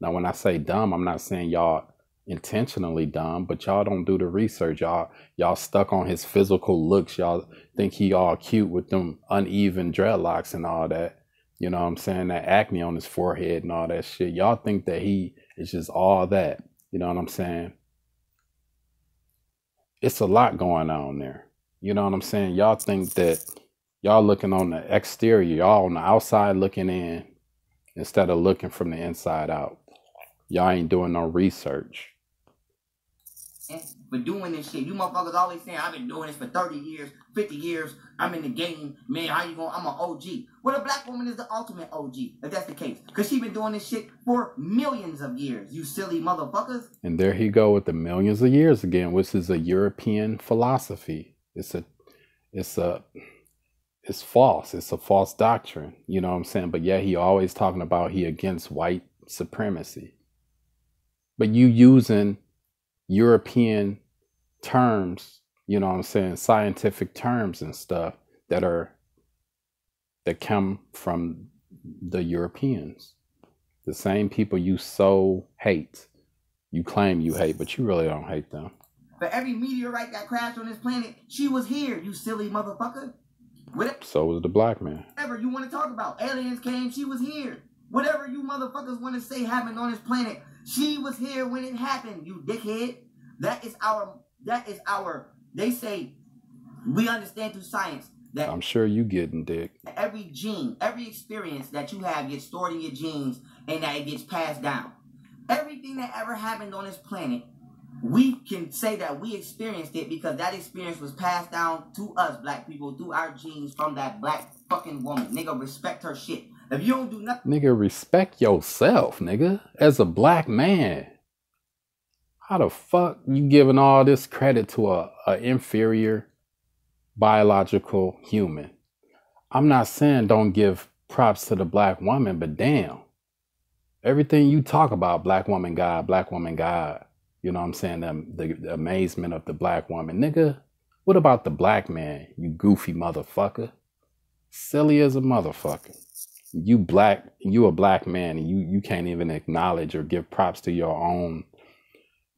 Now, when I say dumb, I'm not saying y'all intentionally dumb, but y'all don't do the research. Y'all y'all stuck on his physical looks. Y'all think he all cute with them uneven dreadlocks and all that. You know what I'm saying? That acne on his forehead and all that shit. Y'all think that he is just all that. You know what I'm saying? It's a lot going on there. You know what I'm saying? Y'all think that y'all looking on the exterior, y'all on the outside looking in instead of looking from the inside out. Y'all ain't doing no research. For doing this shit, you motherfuckers always saying I've been doing this for 30 years, 50 years. I'm in the game, man. How you going? I'm an OG. Well, a black woman is the ultimate OG, if that's the case, because she been doing this shit for millions of years. You silly motherfuckers. And there he go with the millions of years again, which is a European philosophy. It's a, it's a, it's false. It's a false doctrine. You know what I'm saying? But yeah, he always talking about he against white supremacy. But you using European terms, you know what I'm saying, scientific terms and stuff that are that come from the Europeans. The same people you so hate. You claim you hate, but you really don't hate them. For every meteorite that crashed on this planet, she was here, you silly motherfucker. Whatever, so was the black man. Whatever you want to talk about. Aliens came, she was here. Whatever you motherfuckers want to say happened on this planet, she was here when it happened, you dickhead. That is our that is our they say we understand through science that I'm sure you getting dick. Every gene, every experience that you have gets stored in your genes and that it gets passed down. Everything that ever happened on this planet, we can say that we experienced it because that experience was passed down to us black people through our genes from that black fucking woman. Nigga, respect her shit. If you don't do nothing. Nigga, respect yourself, nigga. As a black man. How the fuck you giving all this credit to a, a inferior biological human? I'm not saying don't give props to the black woman, but damn. Everything you talk about, black woman God, black woman God, you know what I'm saying? The, the, the amazement of the black woman. Nigga, what about the black man, you goofy motherfucker? Silly as a motherfucker you black you a black man and you you can't even acknowledge or give props to your own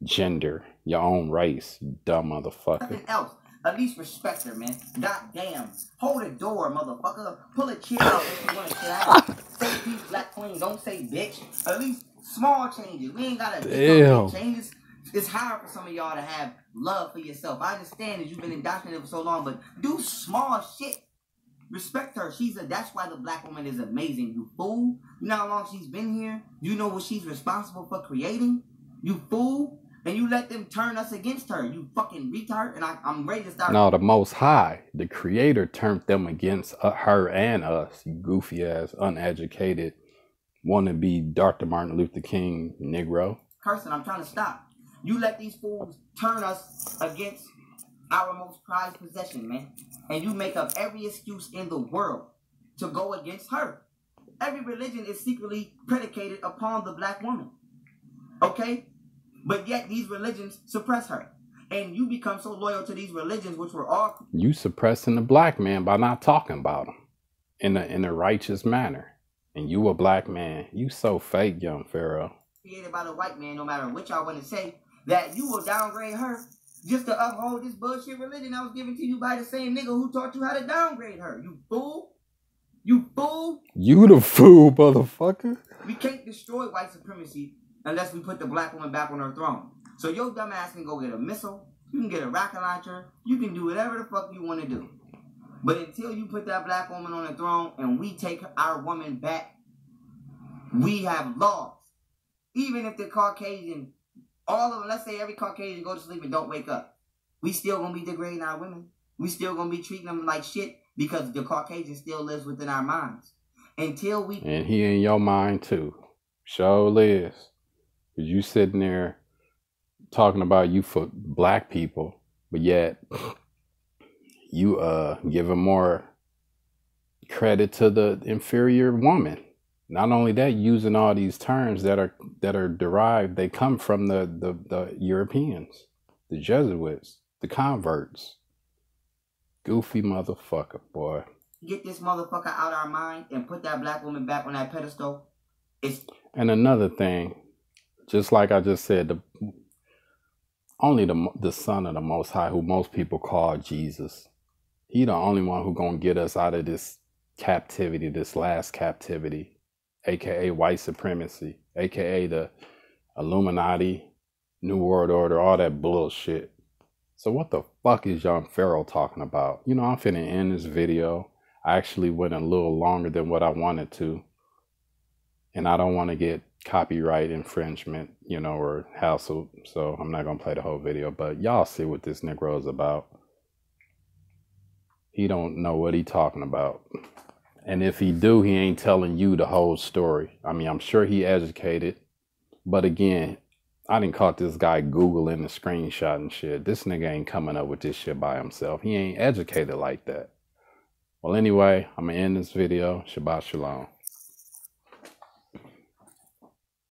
gender your own race you dumb motherfucker. Nothing else. At least respect her man. God damn hold a door motherfucker. Pull a chair out if you want to sit out. Say peace black queen. Don't say bitch. At least small changes. We ain't gotta damn. changes. It's hard for some of y'all to have love for yourself. I understand that you've been indoctrinated for so long but do small shit Respect her. She's a. That's why the black woman is amazing. You fool. You know how long she's been here. You know what she's responsible for creating. You fool. And you let them turn us against her. You fucking retard. And I, am ready to start. No, the Most High, the Creator, turned them against uh, her and us. You goofy ass, uneducated, want to be Dr. Martin Luther King Negro. Cursing. I'm trying to stop. You let these fools turn us against our most prized possession, man. And you make up every excuse in the world to go against her. Every religion is secretly predicated upon the black woman. Okay? But yet these religions suppress her. And you become so loyal to these religions, which were all you suppressing the black man by not talking about him in a in a righteous manner. And you a black man. You so fake, young Pharaoh. Created by the white man, no matter what y'all want to say, that you will downgrade her just to uphold this bullshit religion I was given to you by the same nigga who taught you how to downgrade her. You fool. You fool. You the fool, motherfucker. We can't destroy white supremacy unless we put the black woman back on her throne. So your dumb ass can go get a missile. You can get a rocket launcher. You can do whatever the fuck you want to do. But until you put that black woman on the throne and we take our woman back, we have lost. Even if the Caucasian all of them, let's say every Caucasian go to sleep and don't wake up. We still gonna be degrading our women. We still gonna be treating them like shit because the Caucasian still lives within our minds. Until we And he in your mind too. Show lives. Cause you sitting there talking about you for black people, but yet you uh giving more credit to the inferior woman not only that using all these terms that are that are derived they come from the the, the europeans the jesuits the converts. Goofy motherfucker boy. Get this motherfucker out our mind and put that black woman back on that pedestal. It's and another thing just like I just said, the only the the Son of the Most High, who most people call Jesus, he the only one who gonna get us out of this captivity, this last captivity, aka white supremacy, aka the Illuminati, New World Order, all that bullshit. So what the fuck is Young Pharaoh talking about? You know, I'm finna end this video. I actually went a little longer than what I wanted to. And I don't want to get copyright infringement, you know, or hassle. So I'm not gonna play the whole video, but y'all see what this Negro is about. He don't know what he talking about. And if he do, he ain't telling you the whole story. I mean, I'm sure he educated, but again, I didn't caught this guy Googling the screenshot and shit. This nigga ain't coming up with this shit by himself. He ain't educated like that. Well, anyway, I'm gonna end this video. Shabbat Shalom.